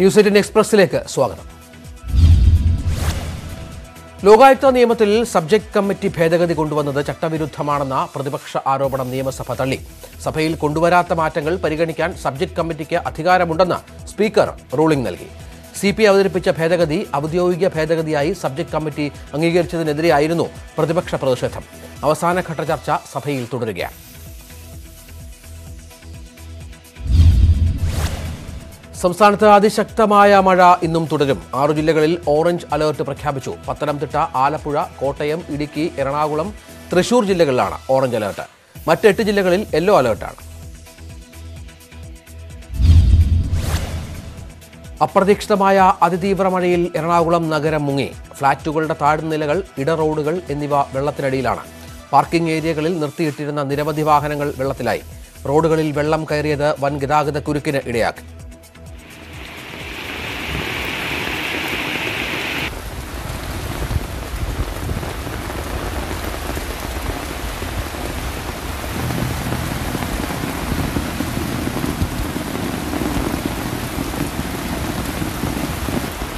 News eighteen എക്സ്പ്രസിലേക്ക് സ്വാഗതം. ലോകായുക്ത നിയമത്തിൽ subject committee ഭേദഗതി കൊണ്ടുവന്നത് ചട്ടവിരുദ്ധമാണെന്ന പ്രതിപക്ഷ ആരോപണം നിയമസഭ തള്ളി. സഭയിൽ കൊണ്ടുവരാത്ത മാറ്റങ്ങൾ പരിഗണിക്കാൻ സബ്ജക്ട് കമ്മിറ്റിക്ക് അധികാരമുണ്ടെന്ന് സ്പീക്കർ റൂളിംഗ് നൽകി. സി പി അവതരിപ്പിച്ച ഭേദഗതി ഔദ്യോഗിക ഭേദഗതിയായി സബ്ജക്ട് കമ്മിറ്റി അംഗീകരിച്ചതിനെതിരെയായിരുന്നു പ്രതിപക്ഷ പ്രതിഷേധം. അവസാനഘട്ട ചർച്ച സഭയിൽ തുടരുകയാണ്. സംസ്ഥാനത്ത് അതിശക്തമായ മഴ ഇന്നും തുടരും. ആറു ജില്ലകളിൽ ഓറഞ്ച് അലർട്ട് പ്രഖ്യാപിച്ചു. പത്തനംതിട്ട ആലപ്പുഴ കോട്ടയം ഇടുക്കി എറണാകുളം തൃശൂർ ജില്ലകളിലാണ് ഓറഞ്ച് അലർട്ട്. മറ്റെട്ട് ജില്ലകളിൽ യെല്ലോ അലർട്ടാണ്. അപ്രതീക്ഷിതമായ അതിതീവ്ര മഴയിൽ എറണാകുളം നഗരം മുങ്ങി. ഫ്ളാറ്റുകളുടെ നിലകൾ ഇട റോഡുകൾ എന്നിവ വെള്ളത്തിനടിയിലാണ്. പാർക്കിംഗ് ഏരിയകളിൽ നിർത്തിയിട്ടിരുന്ന നിരവധി വാഹനങ്ങൾ വെള്ളത്തിലായി. റോഡുകളിൽ വെള്ളം കയറിയത് വൻ ഗതാഗത കുരുക്കിന് ഇടയാക്കി.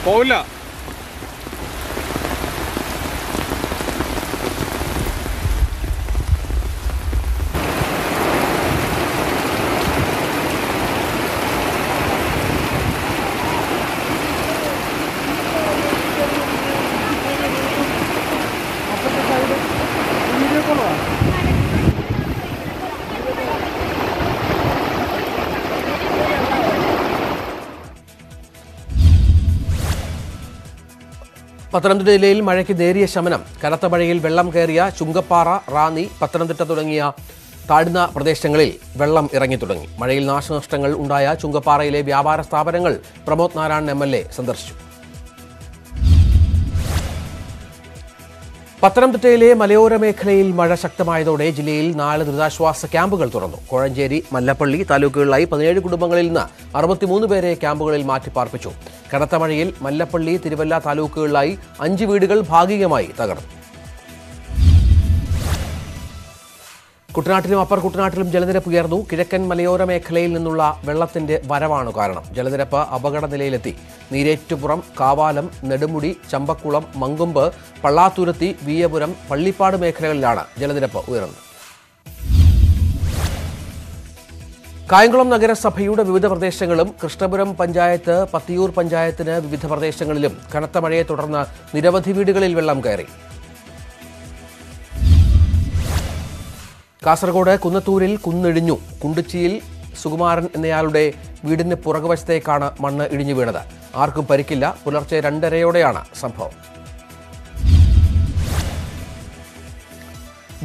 പോവില്ല. പത്തനംതിട്ട ജില്ലയിൽ മഴയ്ക്ക് നേരിയ ശമനം. കനത്ത മഴയിൽ വെള്ളം കയറിയ ചുങ്കപ്പാറ റാന്നി പത്തനംതിട്ട തുടങ്ങിയ താഴ്ന്ന പ്രദേശങ്ങളിൽ വെള്ളം ഇറങ്ങി തുടങ്ങി. മഴയിൽ നാശനഷ്ടങ്ങൾ ഉണ്ടായ ചുങ്കപ്പാറയിലെ വ്യാപാര സ്ഥാപനങ്ങൾ പ്രമോദ് നാരായണൻ എം സന്ദർശിച്ചു. പത്തനംതിട്ടയിലെ മലയോര മേഖലയിൽ മഴ ശക്തമായതോടെ ജില്ലയിൽ നാല് ദുരിതാശ്വാസ ക്യാമ്പുകൾ തുറന്നു. കോഴഞ്ചേരി മല്ലപ്പള്ളി താലൂക്കുകളിലായി പതിനേഴ് കുടുംബങ്ങളിൽ നിന്ന് അറുപത്തിമൂന്ന് പേരെ ക്യാമ്പുകളിൽ മാറ്റിപ്പാർപ്പിച്ചു. കനത്ത മഴയിൽ മല്ലപ്പള്ളി തിരുവല്ല താലൂക്കുകളിലായി അഞ്ച് വീടുകൾ ഭാഗികമായി തകർന്നു. കുട്ടനാട്ടിലും അപ്പർ കുട്ടനാട്ടിലും ജലനിരപ്പ് ഉയർന്നു. കിഴക്കൻ മലയോര മേഖലയിൽ നിന്നുള്ള വെള്ളത്തിന്റെ വരവാണ് കാരണം. ജലനിരപ്പ് അപകട നിലയിലെത്തി. നീരേറ്റുപുറം കാവാലം നെടുമുടി ചമ്പക്കുളം മങ്കൊമ്പ് പള്ളാത്തുരുത്തി വീയപുരം പള്ളിപ്പാട് മേഖലകളിലാണ് ജലനിരപ്പ് ഉയർന്നത്. കായംകുളം നഗരസഭയുടെ വിവിധ പ്രദേശങ്ങളും കൃഷ്ണപുരം പഞ്ചായത്ത് പത്തിയൂർ പഞ്ചായത്തിന് വിവിധ പ്രദേശങ്ങളിലും കനത്ത മഴയെ തുടർന്ന് നിരവധി വീടുകളിൽ വെള്ളം കയറി. കാസർഗോഡ് കുന്നത്തൂരിൽ കുന്നിടിഞ്ഞു. കുണ്ടിച്ചിയിൽ സുകുമാരൻ എന്നയാളുടെ വീടിന് പുറകുവശത്തേക്കാണ് മണ്ണ് ഇടിഞ്ഞു വീണത്. ആർക്കും പരിക്കില്ല. പുലർച്ചെ രണ്ടരയോടെയാണ് സംഭവം.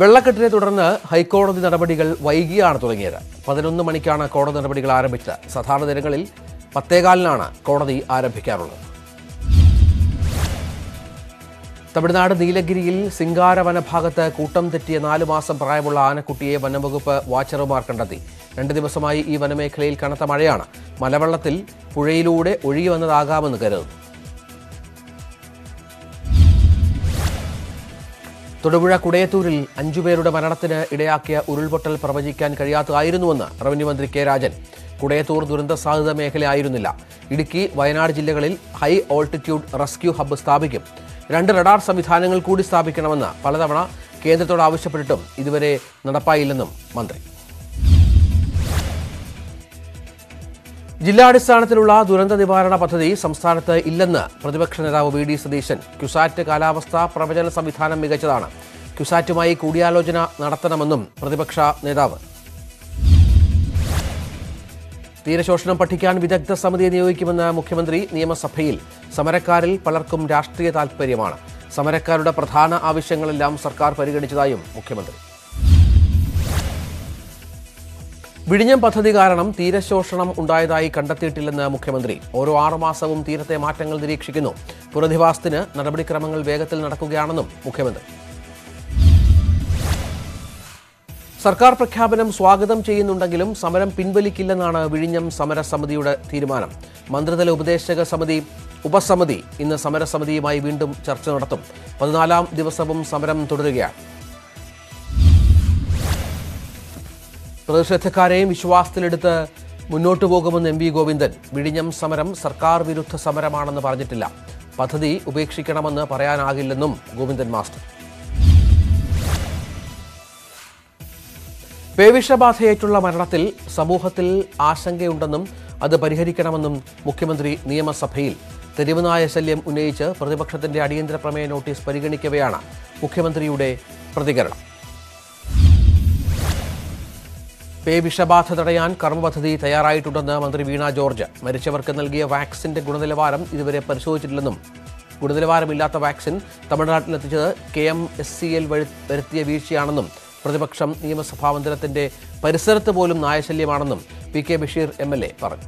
വെള്ളക്കെട്ടിനെ തുടർന്ന് ഹൈക്കോടതി നടപടികൾ വൈകിയാണ് തുടങ്ങിയത്. പതിനൊന്ന് മണിക്കാണ് കോടതി നടപടികൾ ആരംഭിച്ചത്. സാധാരണ ദിനങ്ങളിൽ പത്തേകാലിനാണ് കോടതി ആരംഭിക്കാറുള്ളത്. തമിഴ്നാട് നീലഗിരിയിൽ സിംഗാര വനഭാഗത്ത് കൂട്ടം തെറ്റിയ നാലു മാസം പ്രായമുള്ള ആനക്കുട്ടിയെ വനംവകുപ്പ് വാച്ചർമാർ കണ്ടെത്തി. രണ്ട് ദിവസമായി ഈ വനമേഖലയിൽ കനത്ത മഴയാണ്. മലവെള്ളത്തിൽ പുഴയിലൂടെ ഒഴുകി വന്നതാകാമെന്ന് കരുതുന്നു. തൊടുപുഴ കുടയത്തൂരിൽ അഞ്ചുപേരുടെ മരണത്തിന് ഇടയാക്കിയ ഉരുൾപൊട്ടൽ പ്രവചിക്കാൻ കഴിയാത്തതായിരുന്നുവെന്ന് റവന്യൂ മന്ത്രി കെ രാജൻ. കുടയത്തൂർ ദുരന്ത സാധ്യത മേഖലയായിരുന്നില്ല. ഇടുക്കി വയനാട് ജില്ലകളിൽ ഹൈ ഓൾട്ടിറ്റ്യൂഡ് റെസ്ക്യൂ ഹബ്ബ് സ്ഥാപിക്കും. രണ്ട് റഡാർ സംവിധാനങ്ങൾ കൂടി സ്ഥാപിക്കണമെന്ന് പലതവണ കേന്ദ്രത്തോട് ആവശ്യപ്പെട്ടിട്ടും ഇതുവരെ നടപ്പായില്ലെന്നും മന്ത്രി. ജില്ലാടിസ്ഥാനത്തിലുള്ള ദുരന്ത നിവാരണ പദ്ധതി സംസ്ഥാനത്ത് ഇല്ലെന്ന് പ്രതിപക്ഷ നേതാവ് വി ഡി സതീശൻ. ക്യുസാറ്റ് കാലാവസ്ഥാ പ്രവചന സംവിധാനം മികച്ചതാണ്. ക്യുസാറ്റുമായി കൂടിയാലോചന നടത്തണമെന്നും പ്രതിപക്ഷ നേതാവ് തീരശോഷണം പഠിക്കാൻ വിദഗ്ധ സമിതിയെ നിയോഗിക്കുമെന്ന് മുഖ്യമന്ത്രി നിയമസഭയിൽ സമരക്കാരിൽ പലർക്കും രാഷ്ട്രീയ താൽപര്യമാണ്. സമരക്കാരുടെ പ്രധാന ആവശ്യങ്ങളെല്ലാം സർക്കാർ പരിഗണിച്ചതായും മുഖ്യമന്ത്രി. വിഴിഞ്ഞം പദ്ധതി കാരണം തീരശോഷണം ഉണ്ടായതായി കണ്ടെത്തിയിട്ടില്ലെന്ന് മുഖ്യമന്ത്രി. ഓരോ ആറുമാസവും തീരത്തെ മാറ്റങ്ങൾ നിരീക്ഷിക്കുന്നു. പുനരധിവാസത്തിന് നടപടിക്രമങ്ങൾ വേഗത്തിൽ നടക്കുകയാണെന്നും മുഖ്യമന്ത്രി. സർക്കാർ പ്രഖ്യാപനം സ്വാഗതം ചെയ്യുന്നുണ്ടെങ്കിലും സമരം പിൻവലിക്കില്ലെന്നാണ് വിഴിഞ്ഞം സമരസമിതിയുടെ തീരുമാനം. മന്ത്രിതല ഉപദേശക സമിതി ഉപസമിതി ഇന്ന് സമരസമിതിയുമായി വീണ്ടും ചർച്ച നടത്തും. പതിനാലാം ദിവസവും സമരം തുടരുകയാണ്. പ്രതിഷേധക്കാരെയും വിശ്വാസത്തിലെടുത്ത് മുന്നോട്ടു പോകുമെന്ന് എം വി ഗോവിന്ദൻ. വിഴിഞ്ഞം സമരം സർക്കാർ വിരുദ്ധ സമരമാണെന്ന് പറഞ്ഞിട്ടില്ല. പദ്ധതി ഉപേക്ഷിക്കണമെന്ന് പറയാനാകില്ലെന്നും ഗോവിന്ദൻ മാസ്റ്റർ. പേവിഷബാധയേറ്റുള്ള മരണത്തിൽ സമൂഹത്തിൽ ആശങ്കയുണ്ടെന്നും അത് പരിഹരിക്കണമെന്നും മുഖ്യമന്ത്രി നിയമസഭയിൽ തെരുവുനായ ശല്യം ഉന്നയിച്ച് പ്രതിപക്ഷത്തിന്റെ അടിയന്തര പ്രമേയ നോട്ടീസ് പരിഗണിക്കവെയാണ് മുഖ്യമന്ത്രിയുടെ പ്രതികരണം. പേവിഷബാധ തടയാൻ കർമ്മപദ്ധതി തയ്യാറായിട്ടുണ്ടെന്ന് മന്ത്രി വീണ ജോർജ്. മരിച്ചവർക്ക് നൽകിയ വാക്സിന്റെ ഗുണനിലവാരം ഇതുവരെ പരിശോധിച്ചിട്ടില്ലെന്നും ഗുണനിലവാരമില്ലാത്ത vaccine തമിഴ്നാട്ടിലെത്തിച്ചത് K M S C L വരുത്തിയ വീഴ്ചയാണെന്നും പ്രതിപക്ഷം നിയമസഭാ മന്ദിരത്തിന്റെ പരിസരത്ത് പോലും നായശല്യമാണെന്നും P K Basheer M L A പറഞ്ഞു.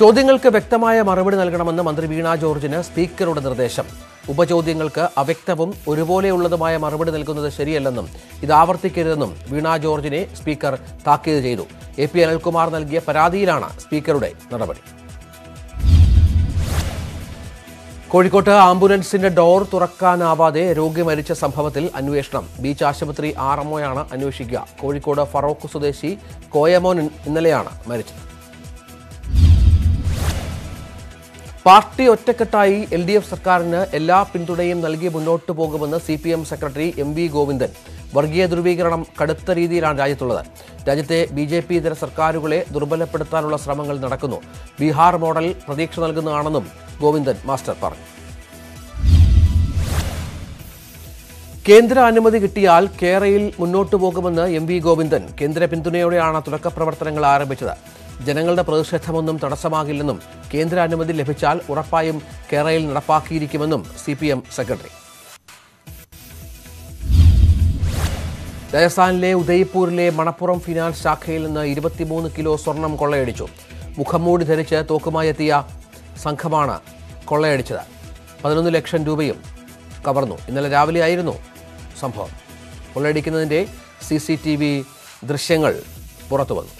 ചോദ്യങ്ങൾക്ക് വ്യക്തമായ മറുപടി നൽകണമെന്ന് മന്ത്രി വീണ ജോർജിന് സ്പീക്കറുടെ നിർദ്ദേശം. ഉപചോദ്യങ്ങൾക്ക് അവ്യക്തവും ഒരുപോലെയുള്ളതുമായ മറുപടി നൽകുന്നത് ശരിയല്ലെന്നും ഇത് ആവർത്തിക്കരുതെന്നും വീണ ജോർജിനെ സ്പീക്കർ താക്കീത് ചെയ്തു. എ പി അനിൽകുമാർ നൽകിയ പരാതിയിലാണ് സ്പീക്കറുടെ നടപടി. കോഴിക്കോട്ട് ആംബുലൻസിന്റെ ഡോർ തുറക്കാനാവാതെ രോഗി മരിച്ച സംഭവത്തിൽ അന്വേഷണം. ബീച്ച് ആശുപത്രി ആർ എംഒയാണ് അന്വേഷിക്കുക. കോഴിക്കോട് ഫറോക്ക് സ്വദേശി കോയമോൻ ഇന്നലെയാണ് മരിച്ചത്. പാർട്ടി ഒറ്റക്കെട്ടായി എൽ ഡി എഫ് സർക്കാരിന് എല്ലാ പിന്തുണയും നൽകി മുന്നോട്ടു പോകുമെന്ന് C P M secretary M V Govindan. വർഗീയ ധ്രുവീകരണം കടുത്ത രീതിയിലാണ് രാജ്യത്തുള്ളത്. രാജ്യത്തെ ബി ജെ പി ഇതര സർക്കാരുകളെ ദുർബലപ്പെടുത്താനുള്ള ശ്രമങ്ങൾ നടക്കുന്നു. ബീഹാർ മോഡൽ പ്രതീക്ഷ നൽകുന്നതാണെന്നും ഗോവിന്ദൻ മാസ്റ്റർ പറഞ്ഞു. കേന്ദ്ര അനുമതി കിട്ടിയാൽ കേരയിൽ മുന്നോട്ടു പോകുമെന്ന് എം വി ഗോവിന്ദൻ. കേന്ദ്ര പിന്തുണയോടെയാണ് തുടക്ക പ്രവർത്തനങ്ങൾ ആരംഭിച്ചത്. ജനങ്ങളുടെ പ്രതിഷേധമൊന്നും തടസ്സമാകില്ലെന്നും കേന്ദ്ര അനുമതി ലഭിച്ചാൽ ഉറപ്പായും കേരളയിൽ നടപ്പാക്കിയിരിക്കുമെന്നും സി പി എം സെക്രട്ടറി. രാജസ്ഥാനിലെ ഉദയ്പൂരിലെ മണപ്പുറം ഫിനാൻസ് ശാഖയിൽ നിന്ന് ഇരുപത്തിമൂന്ന് കിലോ സ്വർണം കൊള്ളയടിച്ചു. മുഖംമൂടി ധരിച്ച് തോക്കുമായി എത്തിയ സംഘമാണ് കൊള്ളയടിച്ചത്. പതിനൊന്ന് ലക്ഷം രൂപയും കവർന്നു. ഇന്നലെ രാവിലെയായിരുന്നു സംഭവം. കൊള്ളയടിക്കുന്നതിന്റെ സി സി ടി വി ദൃശ്യങ്ങൾ പുറത്തു വന്നു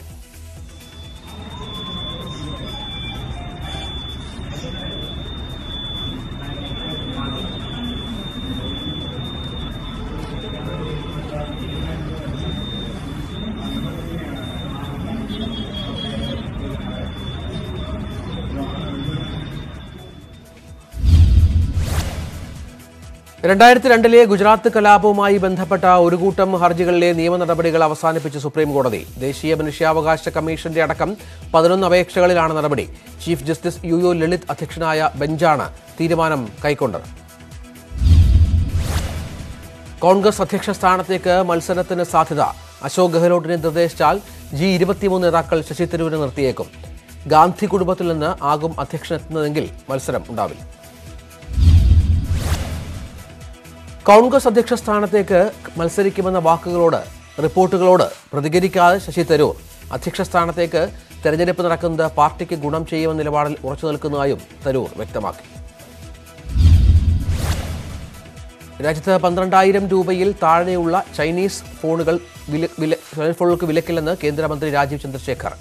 രണ്ടായിരത്തി രണ്ടിലെ ഗുജറാത്ത് കലാപവുമായി ബന്ധപ്പെട്ട ഒരു കൂട്ടം ഹർജികളിലെ നിയമ നടപടികൾ അവസാനിപ്പിച്ച് സുപ്രീം കോടതി ദേശീയ മനുഷ്യാവകാശ കമ്മീഷന്റെ അടക്കം പതിനൊന്ന് അപേക്ഷകളിലാണ് നടപടി. Chief justice U U Lalit അധ്യക്ഷനായ ബെഞ്ചാണ് തീരുമാനം കൈക്കൊണ്ടത്. കോൺഗ്രസ് അധ്യക്ഷ സ്ഥാനത്തേക്ക് മത്സരത്തിന് സാധ്യത. അശോക് ഗെഹ്ലോട്ടിനെ നിർദ്ദേശിച്ചാൽ ജി ഇരുപത്തിമൂന്ന് നേതാക്കൾ ശശി തരൂരിനെ നിർത്തിയേക്കും. ഗാന്ധി കുടുംബത്തിൽ നിന്ന് ആകും അധ്യക്ഷനെത്തുന്നതെങ്കിൽ മത്സരം ഉണ്ടാവില്ല. കോൺഗ്രസ് അധ്യക്ഷ സ്ഥാനത്തേക്ക് മത്സരിക്കുമെന്ന വാക്കുകളോട് റിപ്പോർട്ടുകളോട് പ്രതികരിക്കാതെ ശശി തരൂർ അധ്യക്ഷ സ്ഥാനത്തേക്ക് തെരഞ്ഞെടുപ്പ് നടക്കുന്നത് പാർട്ടിക്ക് ഗുണം ചെയ്യുമെന്ന നിലപാടിൽ ഉറച്ചു നിൽക്കുന്നതായും തരൂർ വ്യക്തമാക്കി. രാജ്യത്ത് പന്ത്രണ്ടായിരം രൂപയിൽ താഴെയുള്ള ചൈനീസ് ഫോണുകൾ വില ഫോണുകൾക്ക് വിലക്കില്ലെന്ന് കേന്ദ്രമന്ത്രി രാജീവ് ചന്ദ്രശേഖർ.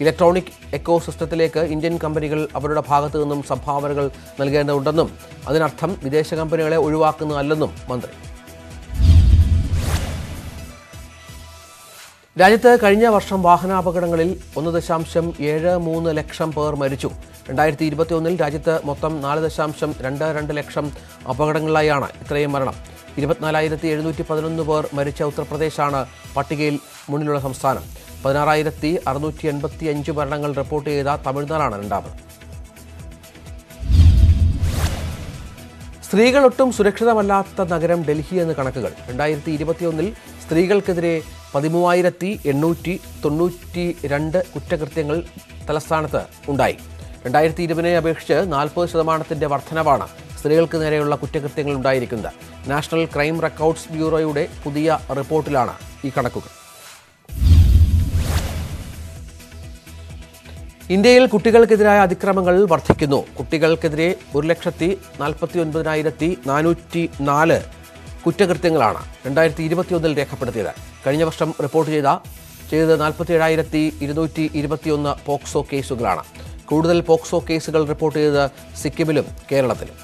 ഇലക്ട്രോണിക് എക്കോ സിസ്റ്റത്തിലേക്ക് ഇന്ത്യൻ കമ്പനികൾ അവരുടെ ഭാഗത്തു നിന്നും സംഭാവനകൾ നൽകേണ്ടതുണ്ടെന്നും അതിനർത്ഥം വിദേശ കമ്പനികളെ ഒഴിവാക്കുന്നതല്ലെന്നും മന്ത്രി. രാജ്യത്ത് കഴിഞ്ഞ വർഷം വാഹനാപകടങ്ങളിൽ ഒന്ന് ദശാംശം ഏഴ് മൂന്ന് ലക്ഷം പേർ മരിച്ചു. രണ്ടായിരത്തി ഇരുപത്തിയൊന്നിൽ രാജ്യത്ത് മൊത്തം നാല് ദശാംശം രണ്ട് രണ്ട് ലക്ഷം അപകടങ്ങളിലായാണ് ഇത്രയും മരണം. ഇരുപത്തിനാലായിരത്തി എഴുന്നൂറ്റി പതിനൊന്ന് പേർ മരിച്ച ഉത്തർപ്രദേശാണ് പട്ടികയിൽ മുന്നിലുള്ള സംസ്ഥാനം. പതിനാറായിരത്തി അറുന്നൂറ്റി എൺപത്തി അഞ്ച് മരണങ്ങൾ റിപ്പോർട്ട് ചെയ്ത തമിഴ്നാടാണ് രണ്ടാമത്. സ്ത്രീകൾ ഒട്ടും സുരക്ഷിതമല്ലാത്ത നഗരം ഡൽഹി എന്ന് കണക്കുകൾ. രണ്ടായിരത്തി ഇരുപത്തിയൊന്നിൽ സ്ത്രീകൾക്കെതിരെ പതിമൂവായിരത്തി എണ്ണൂറ്റി തൊണ്ണൂറ്റി രണ്ട് കുറ്റകൃത്യങ്ങൾ തലസ്ഥാനത്ത് ഉണ്ടായി. രണ്ടായിരത്തി ഇരുപതിനെ അപേക്ഷിച്ച് നാൽപ്പത് ശതമാനത്തിന്റെ വർധനവാണ് സ്ത്രീകൾക്ക് നേരെയുള്ള കുറ്റകൃത്യങ്ങൾ ഉണ്ടായിരിക്കുന്നത്. നാഷണൽ ക്രൈം റെക്കോർഡ്സ് ബ്യൂറോയുടെ പുതിയ റിപ്പോർട്ടിലാണ് ഈ കണക്കുകൾ. ഇന്ത്യയിൽ കുട്ടികൾക്കെതിരായ അതിക്രമങ്ങൾ വർദ്ധിക്കുന്നു. കുട്ടികൾക്കെതിരെ ഒരു ലക്ഷത്തി നാൽപ്പത്തി ഒൻപതിനായിരത്തി നാനൂറ്റി നാല് കുറ്റകൃത്യങ്ങളാണ് രണ്ടായിരത്തി ഇരുപത്തിയൊന്നിൽ രേഖപ്പെടുത്തിയത്. കഴിഞ്ഞ വർഷം റിപ്പോർട്ട് ചെയ്ത ചെയ്തത് നാൽപ്പത്തി ഏഴായിരത്തി ഇരുന്നൂറ്റി ഇരുപത്തിയൊന്ന് പോക്സോ കേസുകളാണ്. കൂടുതൽ പോക്സോ കേസുകൾ റിപ്പോർട്ട് ചെയ്തത് സിക്കിമിലും കേരളത്തിലും.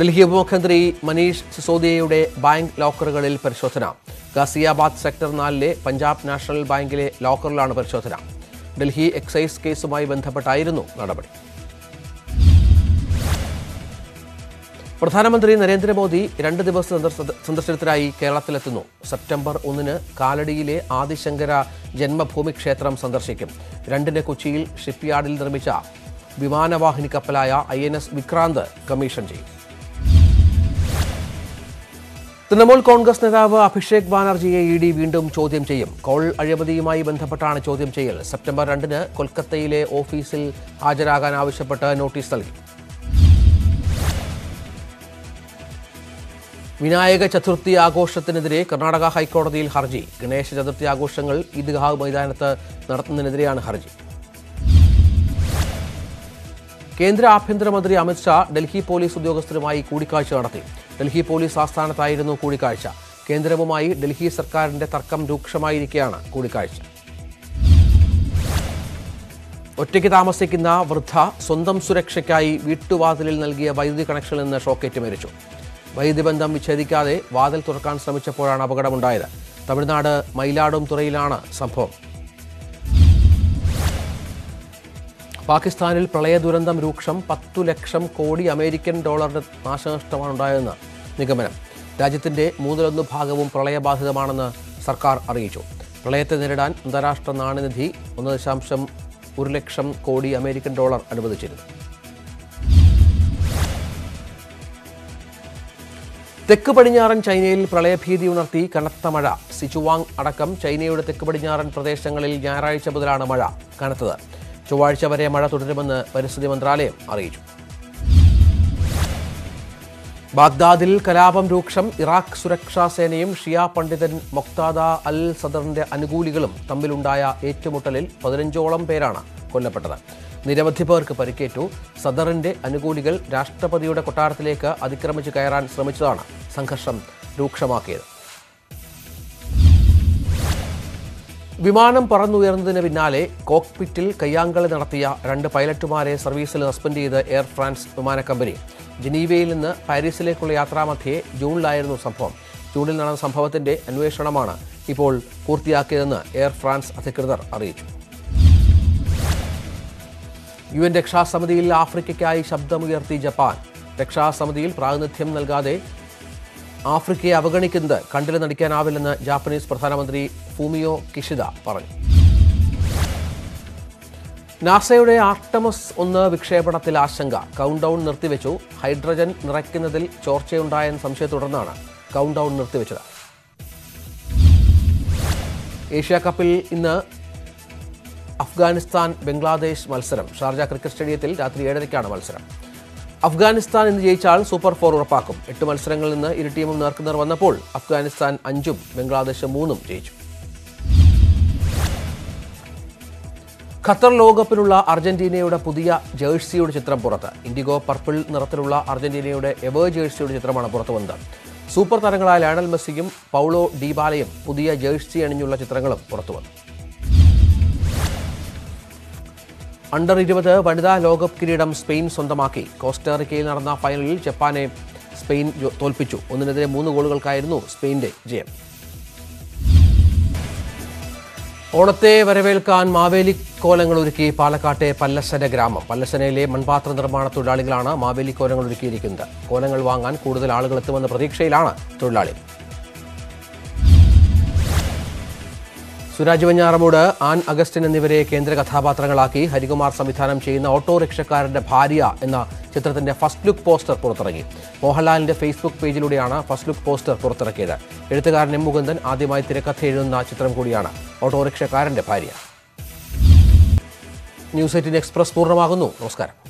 ഡൽഹി ഉപമുഖ്യമന്ത്രി മനീഷ് സിസോദിയയുടെ ബാങ്ക് ലോക്കറുകളിൽ പരിശോധന. ഗാസിയാബാദ് സെക്ടർ നാലിലെ പഞ്ചാബ് നാഷണൽ ബാങ്കിലെ ലോക്കറിലാണ് പരിശോധന. ഡൽഹി എക്സൈസ് കേസുമായി ബന്ധപ്പെട്ടായിരുന്നു നടപടി. പ്രധാനമന്ത്രി നരേന്ദ്രമോദി രണ്ട് ദിവസ സന്ദർശ- സന്ദർശനത്തിനായി കേരളത്തിലെത്തുന്നു. സെപ്റ്റംബർ ഒന്നിന് കാലടിയിലെ ആദിശങ്കര ജന്മഭൂമി ക്ഷേത്രം സന്ദർശിക്കും. രണ്ടിന് കൊച്ചിയിൽ ഷിപ്പ്യാർഡിൽ നിർമ്മിച്ച വിമാനവാഹിനി കപ്പലായ I N S Vikrant commission ചെയ്യും. തൃണമൂൽ കോൺഗ്രസ് നേതാവ് അഭിഷേക് ബാനർജിയെ ഇ ഡി വീണ്ടും ചോദ്യം ചെയ്യും. കോൾ അഴിമതിയുമായി ബന്ധപ്പെട്ടാണ് ചോദ്യം ചെയ്യൽ. സെപ്റ്റംബർ രണ്ടിന് കൊൽക്കത്തയിലെ ഓഫീസിൽ ഹാജരാകാൻ ആവശ്യപ്പെട്ട് നോട്ടീസ് നൽകി. വിനായക ചതുർത്ഥി ആഘോഷത്തിനെതിരെ കർണാടക ഹൈക്കോടതിയിൽ ഹർജി. ഗണേശ ചതുർത്ഥി ആഘോഷങ്ങൾ ഈദ്ഗാഹ് മൈതാനത്ത് നടത്തുന്നതിനെതിരെയാണ് ഹർജി. കേന്ദ്ര ആഭ്യന്തരമന്ത്രി അമിത്ഷാ ഡൽഹി പോലീസ് ഉദ്യോഗസ്ഥരുമായി കൂടിക്കാഴ്ച നടത്തി. ഡൽഹി പോലീസ് ആസ്ഥാനത്തായിരുന്നു കൂടിക്കാഴ്ച. കേന്ദ്രവുമായി ഡൽഹി സർക്കാരിന്റെ തർക്കം രൂക്ഷമായിരിക്കെയാണ് കൂടിക്കാഴ്ച. ഒറ്റയ്ക്ക് താമസിക്കുന്ന വൃദ്ധ സ്വന്തം സുരക്ഷയ്ക്കായി വീട്ടുവാതിലിൽ നൽകിയ വൈദ്യുതി കണക്ഷനിൽ നിന്ന് ഷോക്കേറ്റ് മരിച്ചു. വൈദ്യുതി ബന്ധം വിച്ഛേദിക്കാതെ വാതിൽ തുറക്കാൻ ശ്രമിച്ചപ്പോഴാണ് അപകടമുണ്ടായത്. തമിഴ്നാട് മയിലാടുംതുറയിലാണ് സംഭവം. പാകിസ്ഥാനിൽ പ്രളയ ദുരന്തം രൂക്ഷം പത്തു ലക്ഷം കോടി അമേരിക്കൻ ഡോളറിന്റെ നാശനഷ്ടമാണ് ഉണ്ടായതെന്ന് നിഗമനം. രാജ്യത്തിന്റെ മൂന്നിലൊന്ന് ഭാഗവും പ്രളയബാധിതമാണെന്ന് സർക്കാർ അറിയിച്ചു. പ്രളയത്തെ നേരിടാൻ അന്താരാഷ്ട്ര നാണ്യനിധി ഒന്ന് ദശാംശം ഒരു ലക്ഷം കോടി അമേരിക്കൻ ഡോളർ അനുവദിച്ചിരുന്നു. തെക്ക് പടിഞ്ഞാറൻ ചൈനയിൽ പ്രളയഭീതി ഉണർത്തി കനത്ത മഴ. സിച്ചുവാങ് അടക്കം ചൈനയുടെ തെക്ക് പടിഞ്ഞാറൻ പ്രദേശങ്ങളിൽ ഞായറാഴ്ച മുതലാണ് മഴ കനത്തത്. ചൊവ്വാഴ്ച വരെ മഴ തുടരുമെന്ന് പരിസ്ഥിതി മന്ത്രാലയം അറിയിച്ചു. ബാഗ്ദാദിൽ കലാപം രൂക്ഷം ഇറാഖ് സുരക്ഷാ സേനയും ഷിയ പണ്ഡിതൻ മൊക്താദ അൽ സദറിന്റെ അനുകൂലികളും തമ്മിലുണ്ടായ ഏറ്റുമുട്ടലിൽ പതിനഞ്ചോളം പേരാണ് കൊല്ലപ്പെട്ടത്. നിരവധി പേർക്ക് പരിക്കേറ്റു. സദറിന്റെ അനുകൂലികൾ രാഷ്ട്രപതിയുടെ കൊട്ടാരത്തിലേക്ക് അതിക്രമിച്ച് കയറാൻ ശ്രമിച്ചതാണ് സംഘർഷം രൂക്ഷമാക്കിയത്. വിമാനം പറന്നുയർന്നതിന് പിന്നാലെ കോക്പിറ്റിൽ കയ്യാങ്കളി നടത്തിയ രണ്ട് പൈലറ്റുമാരെ സർവീസിൽ സസ്പെൻഡ് ചെയ്ത് എയർ ഫ്രാൻസ് വിമാന കമ്പനി ജനീവയിൽ നിന്ന് പാരീസിലേക്കുള്ള യാത്രാമധ്യേ ജൂണിലായിരുന്നു സംഭവം. ജൂണിൽ നടന്ന സംഭവത്തിന്റെ അന്വേഷണമാണ് ഇപ്പോൾ പൂർത്തിയാക്കിയതെന്ന് എയർ ഫ്രാൻസ് അധികൃതർ അറിയിച്ചു. യു എൻ രക്ഷാസമിതിയിൽ ആഫ്രിക്കയ്ക്കായി ശബ്ദമുയർത്തി ജപ്പാൻ. രക്ഷാസമിതിയിൽ പ്രാതിനിധ്യം നൽകാതെ ആഫ്രിക്കയെ അവഗണിക്കുന്നത് കണ്ടിൽ നടിക്കാനാവില്ലെന്ന് ജാപ്പനീസ് പ്രധാനമന്ത്രി ഫൂമിയോ കിഷിദ പറഞ്ഞു. നാസയുടെ ആർട്ടമസ് ഒന്ന് വിക്ഷേപണത്തിൽ ആശങ്ക. കൗണ്ട് ഡൗൺ നിർത്തിവെച്ചു. ഹൈഡ്രജൻ നിറയ്ക്കുന്നതിൽ ചോർച്ചയുണ്ടായെന്ന സംശയത്തെ തുടർന്നാണ് കൗണ്ട് ഡൗൺ നിർത്തിവെച്ചത്. ഏഷ്യ കപ്പിൽ ഇന്ന് അഫ്ഗാനിസ്ഥാൻ ബംഗ്ലാദേശ് മത്സരം. ഷാർജ ക്രിക്കറ്റ് സ്റ്റേഡിയത്തിൽ രാത്രി ഏഴരയ്ക്കാണ് മത്സരം. അഫ്ഗാനിസ്ഥാൻ ഇന്ന് ജയിച്ചാൽ സൂപ്പർ ഫോർ ഉറപ്പാക്കും. എട്ട് മത്സരങ്ങളിൽ നിന്ന് ഇരു ടീമും നേർക്കുനേർ വന്നപ്പോൾ അഫ്ഗാനിസ്ഥാൻ അഞ്ചും ബംഗ്ലാദേശ് മൂന്നും ജയിച്ചു. ഖത്തർ ലോകകപ്പിനുള്ള അർജന്റീനയുടെ പുതിയ ജേഴ്സിയുടെ ചിത്രം പുറത്ത്. ഇൻഡിഗോ പർപ്പിൾ നിറത്തിലുള്ള അർജന്റീനയുടെ എവർ ജേഴ്സിയുടെ ചിത്രമാണ് പുറത്തു വന്നത്. സൂപ്പർ താരങ്ങളായ ലയണൽ മെസ്സിയും പൗളോ ഡിബാലയും പുതിയ ജേഴ്സി അണിഞ്ഞുള്ള ചിത്രങ്ങളും പുറത്തുവന്നു അണ്ടർ ഇരുപത് വനിതാ ലോകകപ്പ് കിരീടം സ്പെയിൻ സ്വന്തമാക്കി. കോസ്റ്റാറിക്കയിൽ നടന്ന ഫൈനലിൽ ജപ്പാനെ സ്പെയിൻ തോൽപ്പിച്ചു. ഒന്നിനെതിരെ മൂന്ന് ഗോളുകൾക്കായിരുന്നു സ്പെയിന്റെ ജയം ഓണത്തെ വരവേൽക്കാൻ മാവേലി കോലങ്ങൾ ഒരുക്കി പാലക്കാട്ടെ പല്ലശന ഗ്രാമം. പല്ലശനയിലെ മൺപാത്ര നിർമ്മാണ തൊഴിലാളികളാണ് മാവേലി കോലങ്ങൾ ഒരുക്കിയിരിക്കുന്നത്. കോലങ്ങൾ വാങ്ങാൻ കൂടുതൽ ആളുകൾ എത്തുമെന്ന പ്രതീക്ഷയിലാണ് തൊഴിലാളി. സുരാജ് വെഞ്ഞാറമൂട് ആൻ അഗസ്റ്റിൻ എന്നിവരെ കേന്ദ്ര കഥാപാത്രങ്ങളാക്കി ഹരികുമാർ സംവിധാനം ചെയ്യുന്ന ഓട്ടോറിക്ഷക്കാരന്റെ ഭാര്യ എന്ന ചിത്രത്തിന്റെ ഫസ്റ്റ് ലുക്ക് പോസ്റ്റർ പുറത്തിറങ്ങി. മോഹൻലാലിന്റെ ഫേസ്ബുക്ക് പേജിലൂടെയാണ് ഫസ്റ്റ് ലുക്ക് പോസ്റ്റർ പുറത്തിറക്കിയത്. എഴുത്തുകാരൻ എം മുകുന്ദൻ ആദ്യമായി തിരക്കഥ എഴുതുന്ന ചിത്രം കൂടിയാണ് ഓട്ടോറിക്ഷക്കാരന്റെ ഭാര്യ. ന്യൂസ് എയ്റ്റീൻ എക്സ്പ്രസ് പൂർണമാകുന്നു. നമസ്കാരം.